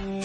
Yeah.